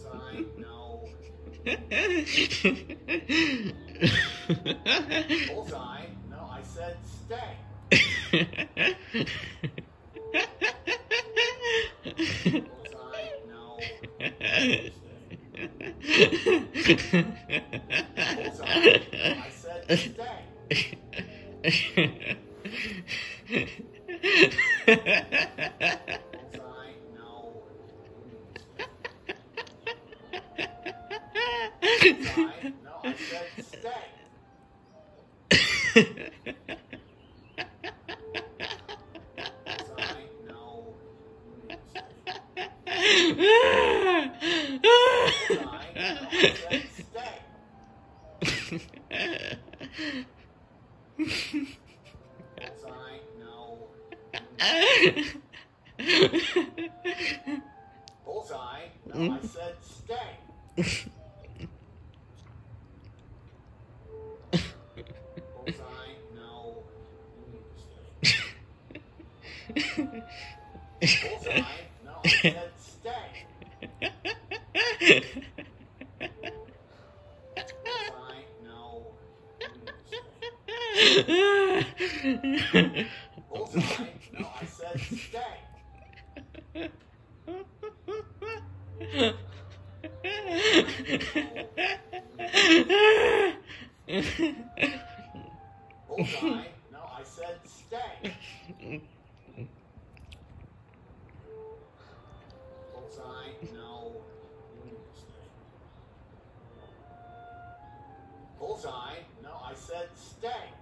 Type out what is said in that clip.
Bullseye, no. Bullseye, no, I said stay. Bullseye, no. Bullseye, no, I said stay. Bullseye, no. Bullseye, no, I said stay. Bullseye, no. Bullseye, no, I said stay. Bullseye, no. Bullseye, no, I said stay. Bullseye, no. Bullseye, no, I said stay. Bye now. I said stay. Bullseye, no. Bullseye, no, I said stay. Bullseye, no, I said stay. Bullseye, no. Bullseye, no, I said stay.